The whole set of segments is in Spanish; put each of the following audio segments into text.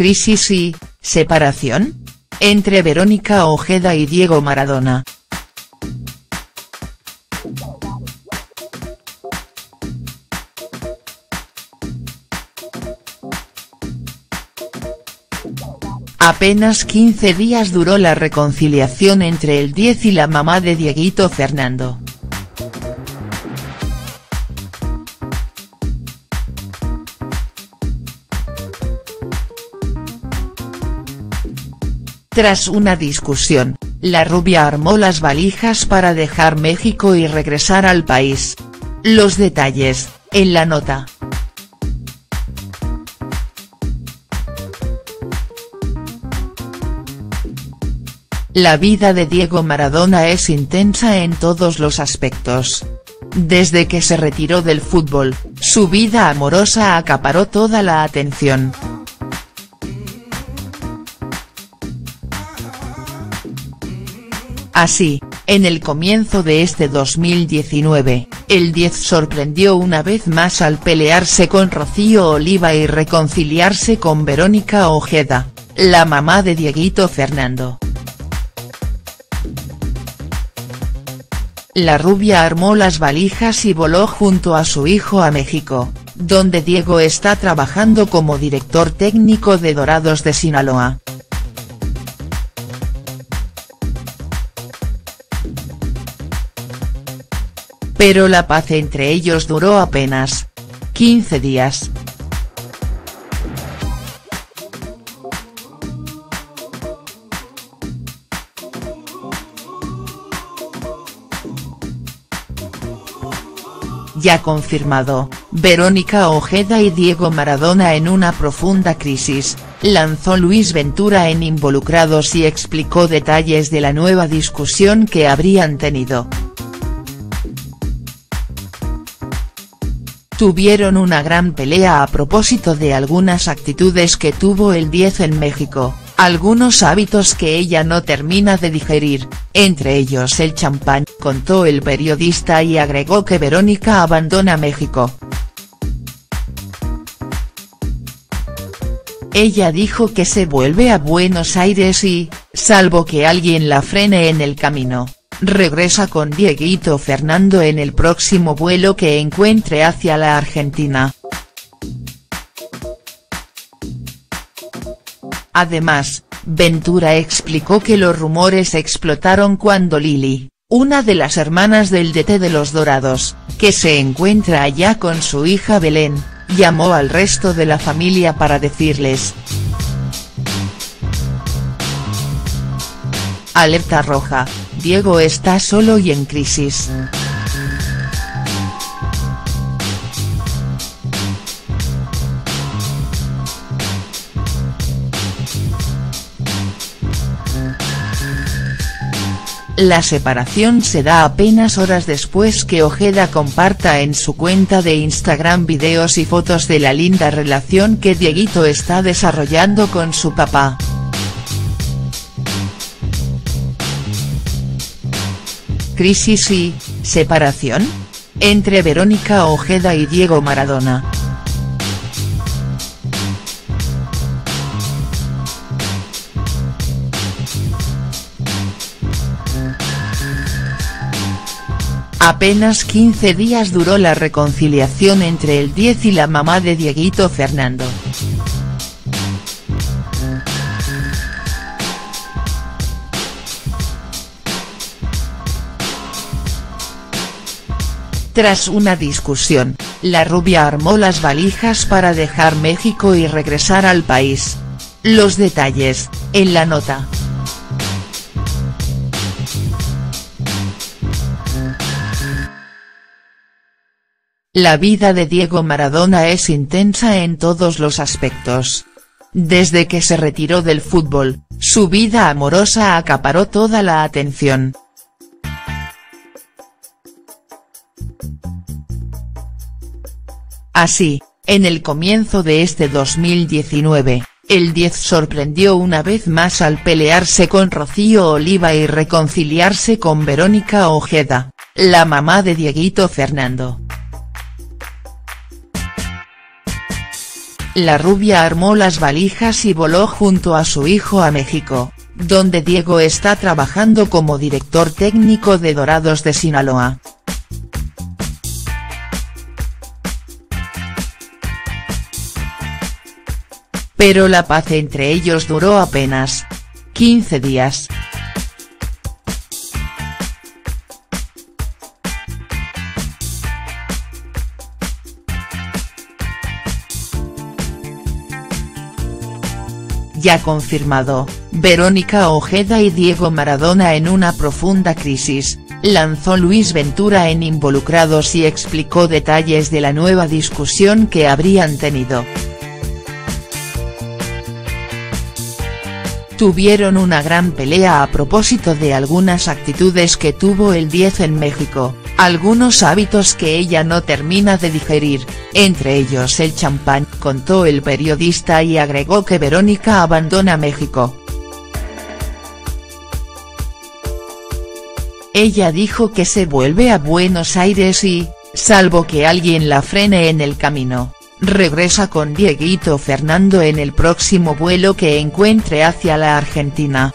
Crisis y, separación? Entre Verónica Ojeda y Diego Maradona. Apenas 15 días duró la reconciliación entre el 10 y la mamá de Dieguito Fernando. Tras una discusión, la rubia armó las valijas para dejar México y regresar al país. Los detalles, en la nota. La vida de Diego Maradona es intensa en todos los aspectos. Desde que se retiró del fútbol, su vida amorosa acaparó toda la atención. Así, en el comienzo de este 2019, el 10 sorprendió una vez más al pelearse con Rocío Oliva y reconciliarse con Verónica Ojeda, la mamá de Dieguito Fernando. La rubia armó las valijas y voló junto a su hijo a México, donde Diego está trabajando como director técnico de Dorados de Sinaloa. Pero la paz entre ellos duró apenas 15 días. Ya confirmado, Verónica Ojeda y Diego Maradona en una profunda crisis, lanzó Luis Ventura en Involucrados y explicó detalles de la nueva discusión que habrían tenido. Tuvieron una gran pelea a propósito de algunas actitudes que tuvo el 10 en México, algunos hábitos que ella no termina de digerir, entre ellos el champán, contó el periodista y agregó que Verónica abandona México. Ella dijo que se vuelve a Buenos Aires y, salvo que alguien la frene en el camino, regresa con Dieguito Fernando en el próximo vuelo que encuentre hacia la Argentina. Además, Ventura explicó que los rumores explotaron cuando Lili, una de las hermanas del DT de los Dorados, que se encuentra allá con su hija Belén, llamó al resto de la familia para decirles. Alerta roja, Diego está solo y en crisis. La separación se da apenas horas después que Ojeda comparta en su cuenta de Instagram videos y fotos de la linda relación que Dieguito está desarrollando con su papá. Crisis y, separación? Entre Verónica Ojeda y Diego Maradona. Apenas 15 días duró la reconciliación entre el 10 y la mamá de Dieguito Fernando. Tras una discusión, la rubia armó las valijas para dejar México y regresar al país. Los detalles, en la nota. La vida de Diego Maradona es intensa en todos los aspectos. Desde que se retiró del fútbol, su vida amorosa acaparó toda la atención. Así, en el comienzo de este 2019, el 10 sorprendió una vez más al pelearse con Rocío Oliva y reconciliarse con Verónica Ojeda, la mamá de Dieguito Fernando. la rubia armó las valijas y voló junto a su hijo a México, donde Diego está trabajando como director técnico de Dorados de Sinaloa. Pero la paz entre ellos duró apenas 15 días. Ya confirmado, Verónica Ojeda y Diego Maradona en una profunda crisis, lanzó Luis Ventura en Involucrados y explicó detalles de la nueva discusión que habrían tenido. Tuvieron una gran pelea a propósito de algunas actitudes que tuvo el 10 en México, algunos hábitos que ella no termina de digerir, entre ellos el champán, contó el periodista y agregó que Verónica abandona México. Ella dijo que se vuelve a Buenos Aires y, salvo que alguien la frene en el camino, regresa con Dieguito Fernando en el próximo vuelo que encuentre hacia la Argentina.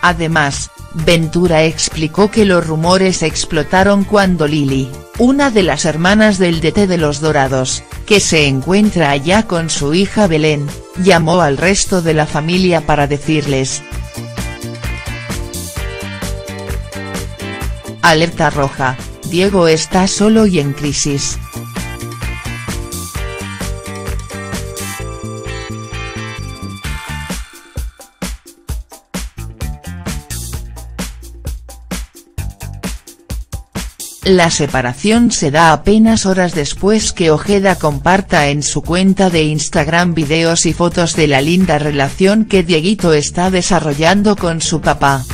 Además, Ventura explicó que los rumores explotaron cuando Lili, una de las hermanas del DT de los Dorados, que se encuentra allá con su hija Belén, llamó al resto de la familia para decirles. Alerta roja, Diego está solo y en crisis. La separación se da apenas horas después que Ojeda comparta en su cuenta de Instagram videos y fotos de la linda relación que Dieguito está desarrollando con su papá.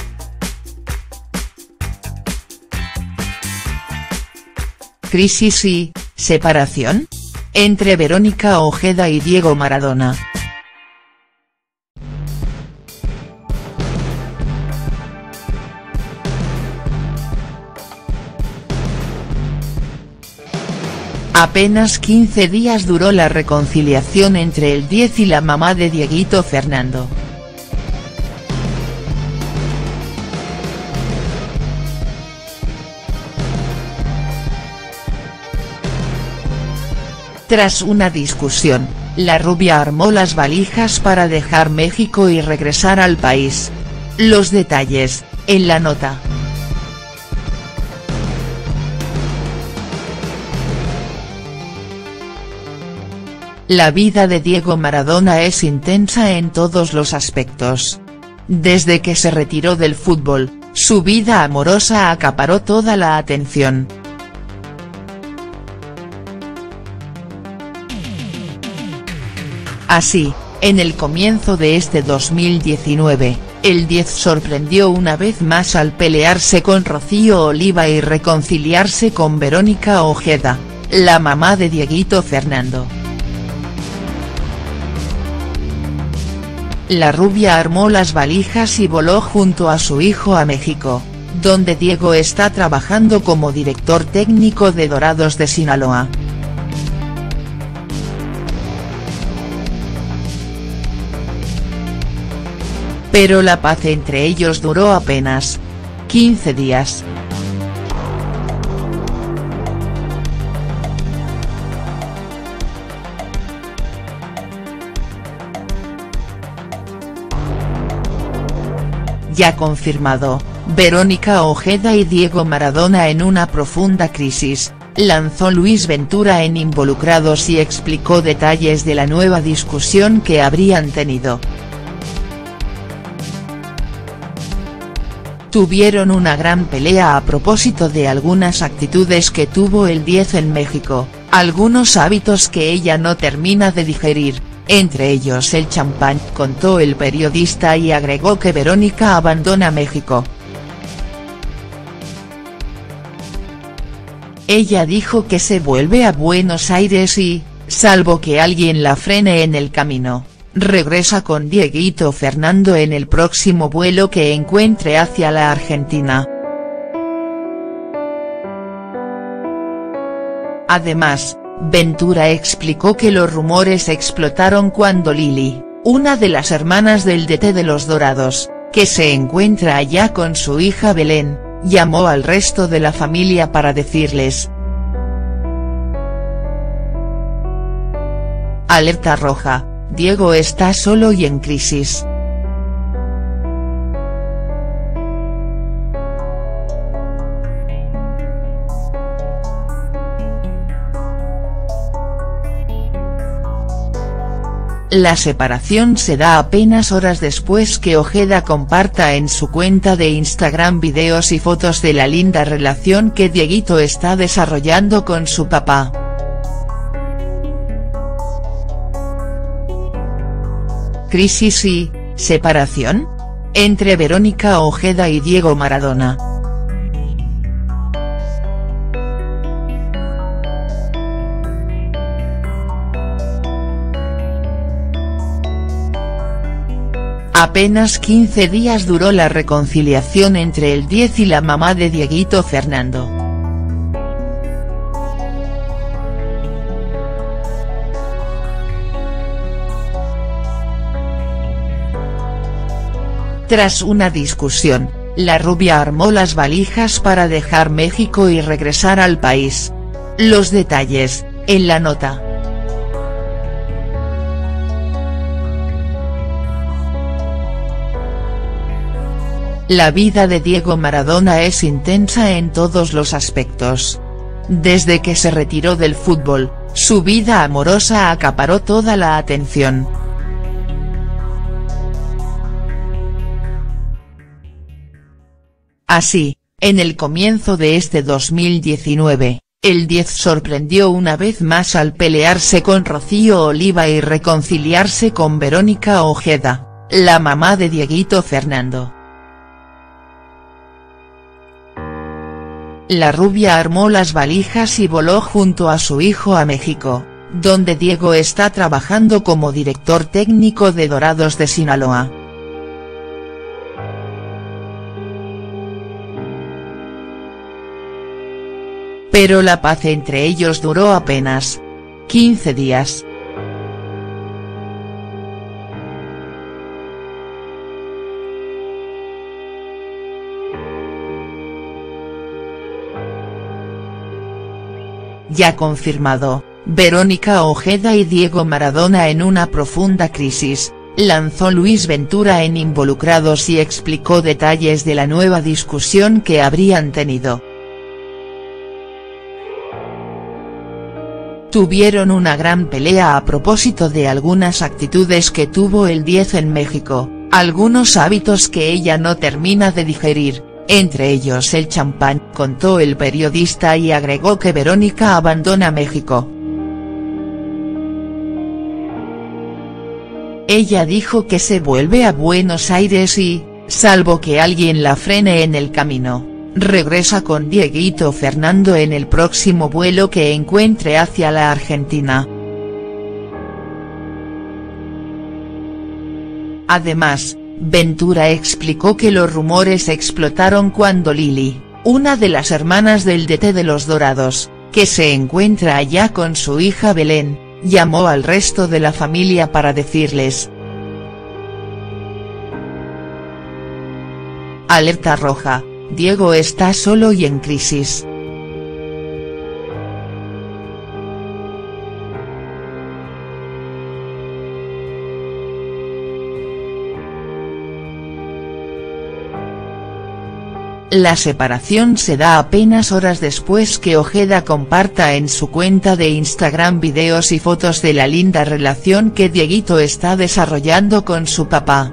¿Crisis y separación? Entre Verónica Ojeda y Diego Maradona. Apenas 15 días duró la reconciliación entre el 10 y la mamá de Dieguito Fernando. Tras una discusión, la rubia armó las valijas para dejar México y regresar al país. Los detalles, en la nota. La vida de Diego Maradona es intensa en todos los aspectos. Desde que se retiró del fútbol, su vida amorosa acaparó toda la atención. Así, en el comienzo de este 2019, el 10 sorprendió una vez más al pelearse con Rocío Oliva y reconciliarse con Verónica Ojeda, la mamá de Dieguito Fernando. la rubia armó las valijas y voló junto a su hijo a México, donde Diego está trabajando como director técnico de Dorados de Sinaloa. Pero la paz entre ellos duró apenas 15 días. Ya confirmado, Verónica Ojeda y Diego Maradona en una profunda crisis, lanzó Luis Ventura en Involucrados y explicó detalles de la nueva discusión que habrían tenido. Tuvieron una gran pelea a propósito de algunas actitudes que tuvo el 10 en México, algunos hábitos que ella no termina de digerir, entre ellos el champán, contó el periodista y agregó que Verónica abandona México. Ella dijo que se vuelve a Buenos Aires y, salvo que alguien la frene en el camino, regresa con Dieguito Fernando en el próximo vuelo que encuentre hacia la Argentina. Además, Ventura explicó que los rumores explotaron cuando Lili, una de las hermanas del DT de los Dorados, que se encuentra allá con su hija Belén, llamó al resto de la familia para decirles. Alerta roja, Diego está solo y en crisis. La separación se da apenas horas después que Ojeda comparta en su cuenta de Instagram videos y fotos de la linda relación que Dieguito está desarrollando con su papá. ¿Crisis y separación? Entre Verónica Ojeda y Diego Maradona. Apenas 15 días duró la reconciliación entre el 10 y la mamá de Dieguito Fernando. Tras una discusión, la rubia armó las valijas para dejar México y regresar al país. Los detalles, en la nota. La vida de Diego Maradona es intensa en todos los aspectos. Desde que se retiró del fútbol, su vida amorosa acaparó toda la atención. Así, en el comienzo de este 2019, el 10 sorprendió una vez más al pelearse con Rocío Oliva y reconciliarse con Verónica Ojeda, la mamá de Dieguito Fernando. La rubia armó las valijas y voló junto a su hijo a México, donde Diego está trabajando como director técnico de Dorados de Sinaloa. Pero la paz entre ellos duró apenas 15 días. Ya confirmado, Verónica Ojeda y Diego Maradona en una profunda crisis, lanzó Luis Ventura en Involucrados y explicó detalles de la nueva discusión que habrían tenido. Tuvieron una gran pelea a propósito de algunas actitudes que tuvo el 10 en México, algunos hábitos que ella no termina de digerir, entre ellos el champán, contó el periodista y agregó que Verónica abandona México. Ella dijo que se vuelve a Buenos Aires y, salvo que alguien la frene en el camino, regresa con Dieguito Fernando en el próximo vuelo que encuentre hacia la Argentina. Además, Ventura explicó que los rumores explotaron cuando Lili, una de las hermanas del DT de los Dorados, que se encuentra allá con su hija Belén, llamó al resto de la familia para decirles. Alerta roja, Diego está solo y en crisis. La separación se da apenas horas después que Ojeda comparta en su cuenta de Instagram videos y fotos de la linda relación que Dieguito está desarrollando con su papá.